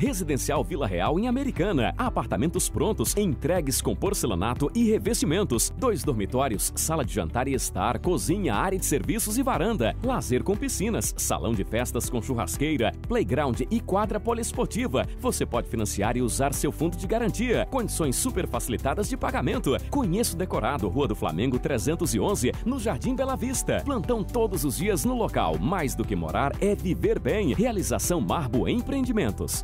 Residencial Vila Real em Americana. Apartamentos prontos, entregues com porcelanato e revestimentos. Dois dormitórios, sala de jantar e estar, cozinha, área de serviços e varanda. Lazer com piscinas, salão de festas com churrasqueira, playground e quadra poliesportiva. Você pode financiar e usar seu fundo de garantia. Condições super facilitadas de pagamento. Conheço Decorado, Rua do Flamengo 311, no Jardim Bela Vista. Plantão todos os dias no local. Mais do que morar é viver bem. Realização Marbo Empreendimentos.